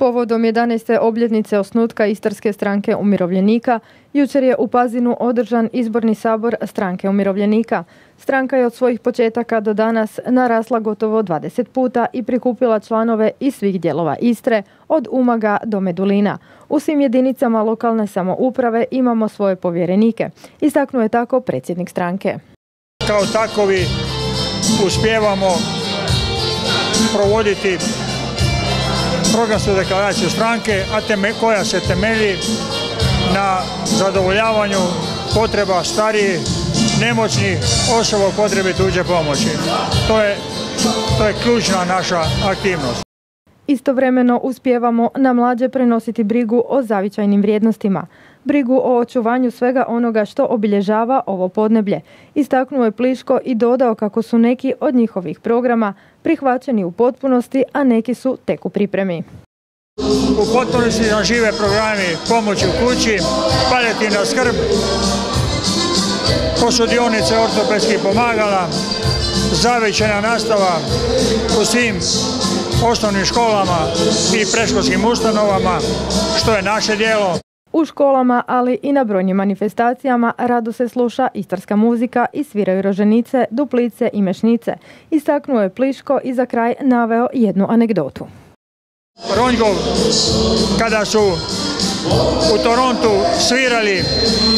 Povodom 11. obljednice osnutka Istarske stranke umirovljenika, jučer je u Pazinu održan izborni sabor stranke umirovljenika. Stranka je od svojih početaka do danas narasla gotovo 20 puta i prikupila članove iz svih dijelova Istre, od Umaga do Medulina. U svim jedinicama lokalne samouprave imamo svoje povjerenike. Istaknuo je tako predsjednik stranke. Kao takovi uspijevamo provoditi programsku deklaraciju stranke, a koja se temelji na zadovoljavanju potreba starijih, nemoćnih osoba potrebi tuđe pomoći. To je ključna naša aktivnost. Istovremeno uspijevamo na mlađe prenositi brigu o zavičajnim vrijednostima, brigu o očuvanju svega onoga što obilježava ovo podneblje. Istaknuo je Pliško i dodao kako su neki od njihovih programa prihvaćeni u potpunosti, a neki su tek u pripremi. U potpunosti žive programi pomoći u kući, paljativna skrb, posudionice ortopedskih pomagala, zavičajna nastava u svim osnovnim školama i predškolskim ustanovama, što je naše dijelo. U školama, ali i na brojnim manifestacijama rado se sluša istarska muzika i sviraju roženice, duplice i mešnice. Istaknuo je Pliško i za kraj naveo jednu anegdotu. Ronjgov, kada su u Torontu svirali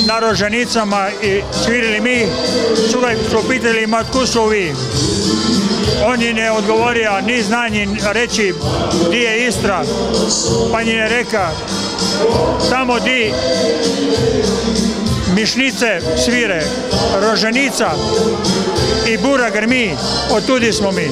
na roženicama i svirali mi, su ga pitali ma su vi? On je ne odgovorio ni znanji reći di je Istra, pa je reka tamo di mišnice svire, roženica i bura grmi, od tudi smo mi.